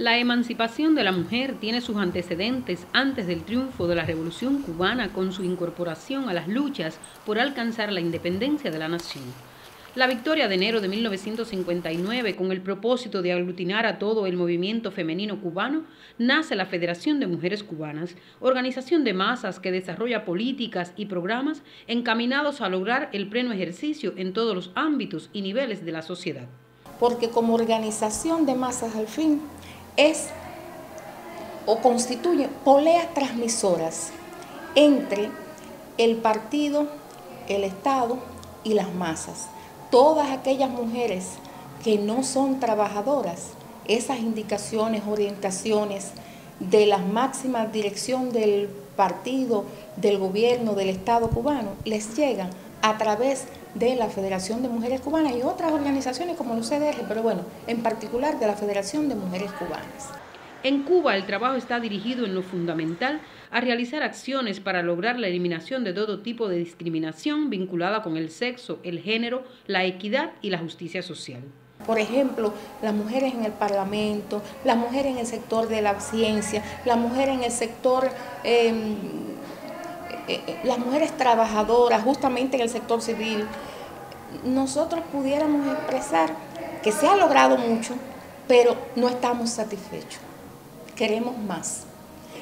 La emancipación de la mujer tiene sus antecedentes antes del triunfo de la Revolución cubana con su incorporación a las luchas por alcanzar la independencia de la nación. La victoria de enero de 1959, con el propósito de aglutinar a todo el movimiento femenino cubano, nace la Federación de Mujeres Cubanas, organización de masas que desarrolla políticas y programas encaminados a lograr el pleno ejercicio en todos los ámbitos y niveles de la sociedad. Porque como organización de masas al fin, es o constituye poleas transmisoras entre el partido, el Estado y las masas. Todas aquellas mujeres que no son trabajadoras, esas indicaciones, orientaciones de la máxima dirección del partido, del gobierno, del Estado cubano, les llegan a través de la Federación de Mujeres Cubanas y otras organizaciones como los CDR, pero bueno, en particular de la Federación de Mujeres Cubanas. En Cuba el trabajo está dirigido en lo fundamental a realizar acciones para lograr la eliminación de todo tipo de discriminación vinculada con el sexo, el género, la equidad y la justicia social. Por ejemplo, las mujeres en el Parlamento, las mujeres en el sector de la ciencia, las mujeres en el sector... Em, eh, las mujeres trabajadoras, justamente en el sector civil, nosotros pudiéramos expresar que se ha logrado mucho, pero no estamos satisfechos. Queremos más.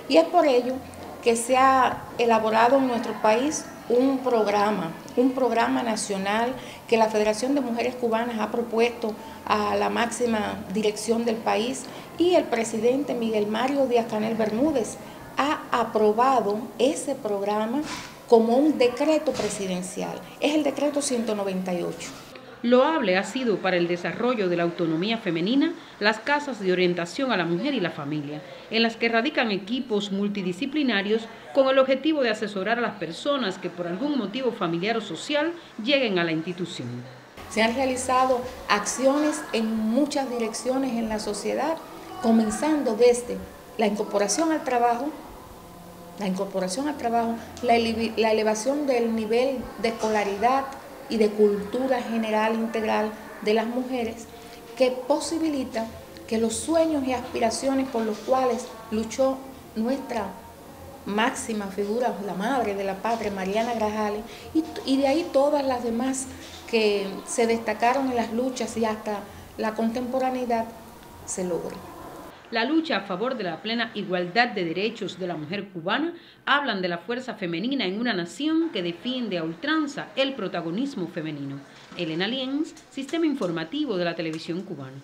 Y es por ello que se ha elaborado en nuestro país un programa, un programa nacional que la Federación de Mujeres Cubanas ha propuesto a la máxima dirección del país y el presidente Miguel Mario Díaz Canel Bermúdez ha aprobado ese programa como un decreto presidencial. Es el decreto 198. Loable ha sido para el desarrollo de la autonomía femenina las casas de orientación a la mujer y la familia, en las que radican equipos multidisciplinarios con el objetivo de asesorar a las personas que por algún motivo familiar o social lleguen a la institución. Se han realizado acciones en muchas direcciones en la sociedad, comenzando desde la incorporación al trabajo, la incorporación al trabajo, la, elevación del nivel de escolaridad y de cultura general integral de las mujeres, que posibilita que los sueños y aspiraciones por los cuales luchó nuestra máxima figura, la madre de la patria, Mariana Grajales, y, y, de ahí todas las demás que se destacaron en las luchas y hasta la contemporaneidad se logren la lucha a favor de la plena igualdad de derechos de la mujer cubana hablan de la fuerza femenina en una nación que defiende a ultranza el protagonismo femenino. Elena Lienz, Sistema Informativo de la Televisión Cubana.